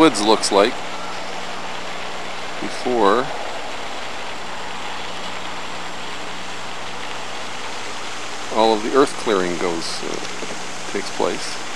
Woods looks like before all of the earth clearing goes uh, takes place.